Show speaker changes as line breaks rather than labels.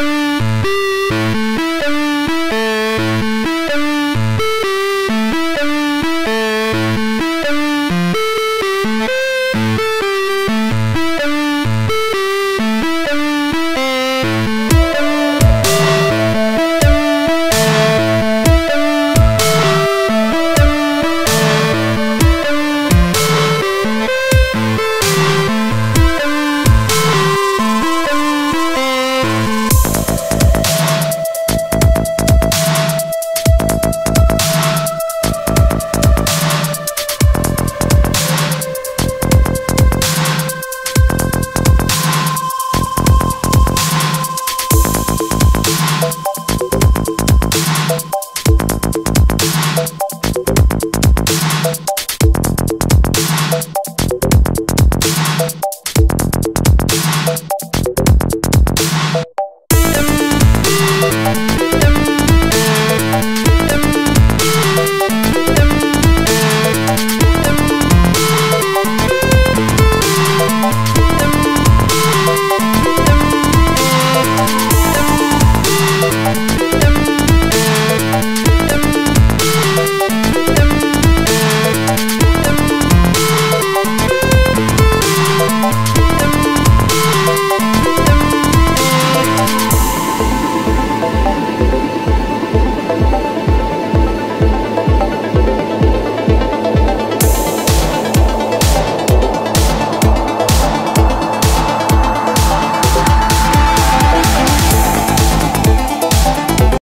you.